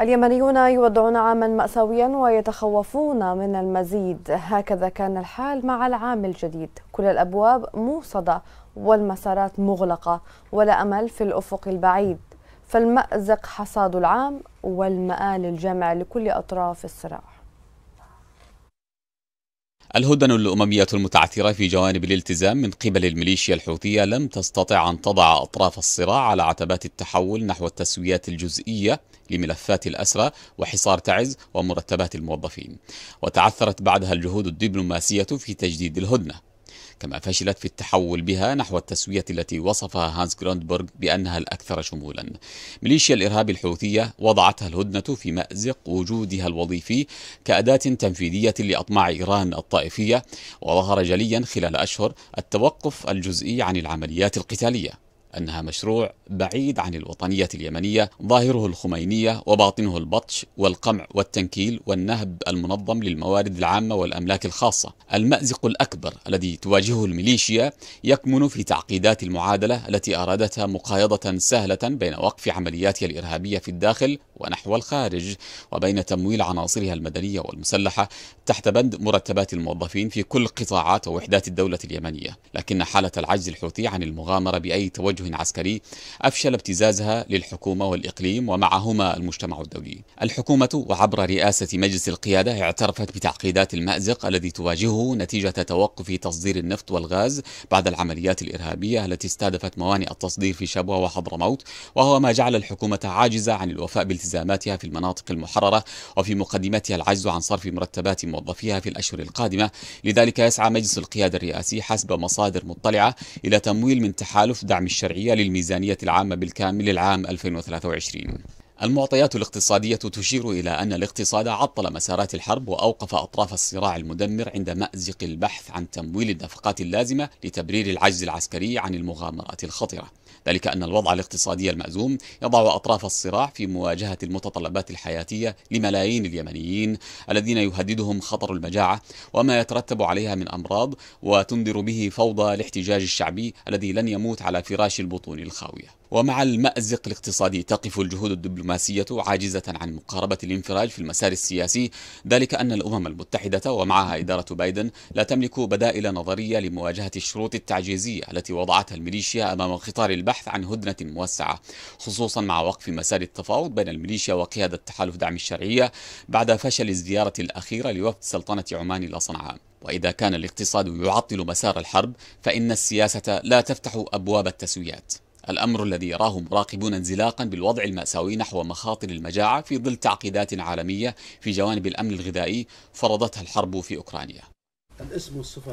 اليمنيون يودعون عاما مأساويا ويتخوفون من المزيد. هكذا كان الحال مع العام الجديد. كل الأبواب موصدة والمسارات مغلقة ولا أمل في الأفق البعيد. فالمأزق حصاد العام والمآل الجامع لكل أطراف الصراع. الهدن الأممية المتعثرة في جوانب الالتزام من قبل الميليشيا الحوثية لم تستطع أن تضع أطراف الصراع على عتبات التحول نحو التسويات الجزئية لملفات الأسرى وحصار تعز ومرتبات الموظفين. وتعثرت بعدها الجهود الدبلوماسية في تجديد الهدنة. كما فشلت في التحول بها نحو التسوية التي وصفها هانس جروندبرغ بأنها الأكثر شمولا. ميليشيا الإرهاب الحوثية وضعتها الهدنة في مأزق وجودها الوظيفي كأداة تنفيذية لأطماع إيران الطائفية وظهر جليا خلال أشهر التوقف الجزئي عن العمليات القتالية. أنها مشروع بعيد عن الوطنية اليمنية ظاهره الخمينية وباطنه البطش والقمع والتنكيل والنهب المنظم للموارد العامة والأملاك الخاصة. المأزق الأكبر الذي تواجهه الميليشيا يكمن في تعقيدات المعادلة التي أرادتها مقايضة سهلة بين وقف عملياتها الإرهابية في الداخل ونحو الخارج وبين تمويل عناصرها المدنية والمسلحة تحت بند مرتبات الموظفين في كل قطاعات ووحدات الدولة اليمنية. لكن حالة العجز الحوثي عن المغامرة بأي توجه عسكري أفشل ابتزازها للحكومة والإقليم ومعهما المجتمع الدولي. الحكومة وعبر رئاسة مجلس القيادة اعترفت بتعقيدات المأزق الذي تواجهه نتيجة توقف تصدير النفط والغاز بعد العمليات الإرهابية التي استهدفت موانئ التصدير في شبوة وحضرموت وهو ما جعل الحكومة عاجزة عن الوفاء بالتزاماتها في المناطق المحررة وفي مقدمتها العجز عن صرف مرتبات موظفيها في الأشهر القادمة. لذلك يسعى مجلس القيادة الرئاسي حسب مصادر مطلعة إلى تمويل من تحالف دعم الشرعية للميزانية العامة بالكامل للعام 2023 المعطيات الاقتصادية تشير إلى أن الاقتصاد عطل مسارات الحرب وأوقف أطراف الصراع المدمر عند مأزق البحث عن تمويل النفقات اللازمة لتبرير العجز العسكري عن المغامرات الخطرة. ذلك أن الوضع الاقتصادي المأزوم يضع أطراف الصراع في مواجهة المتطلبات الحياتية لملايين اليمنيين الذين يهددهم خطر المجاعة وما يترتب عليها من أمراض وتنذر به فوضى الاحتجاج الشعبي الذي لن يموت على فراش البطون الخاوية. ومع المأزق الاقتصادي تقف الجهود الدبلوماسية عاجزة عن مقاربة الانفراج في المسار السياسي. ذلك أن الأمم المتحدة ومعها إدارة بايدن لا تملك بدائل نظرية لمواجهة الشروط التعجيزية التي وضعتها الميليشيا أمام خطار البحث عن هدنة موسعة خصوصا مع وقف مسار التفاوض بين الميليشيا وقيادة تحالف دعم الشرعية بعد فشل الزيارة الأخيرة لوفد سلطنة عمان إلى صنعاء. وإذا كان الاقتصاد يعطل مسار الحرب فإن السياسة لا تفتح أبواب التسويات. الأمر الذي يراه مراقبون انزلاقا بالوضع المأساوي نحو مخاطر المجاعة في ظل تعقيدات عالمية في جوانب الأمن الغذائي فرضتها الحرب في أوكرانيا. الاسم والصفة.